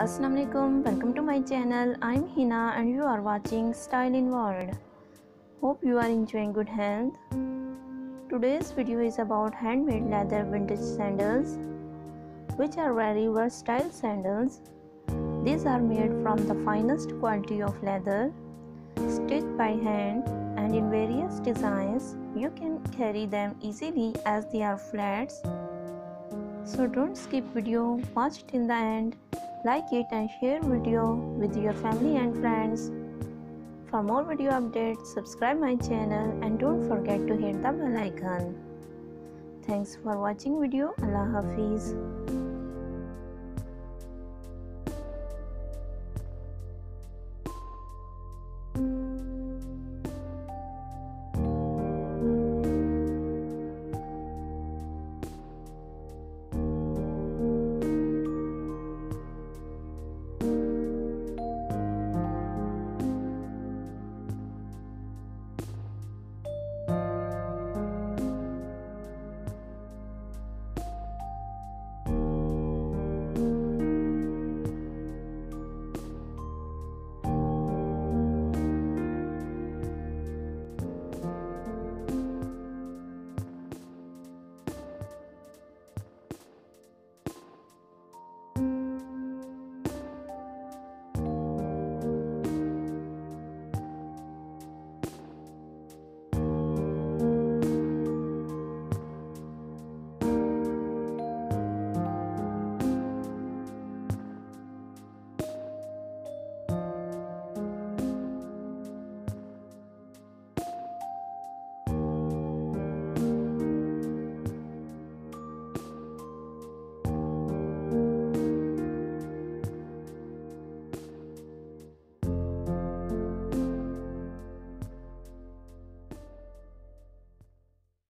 Assalamualaikum. Welcome to my channel. I'm Hina and you are watching Stylein World. Hope you are enjoying good health. Today's video is about handmade leather vintage sandals which are very versatile sandals. These are made from the finest quality of leather stitched by hand and in various designs. You can carry them easily as they are flats. So don't skip video. Watch till the end like it and share video with your family and friends. For more video updates, subscribe my channel and don't forget to hit the bell icon. Thanks for watching video. Allah Hafiz.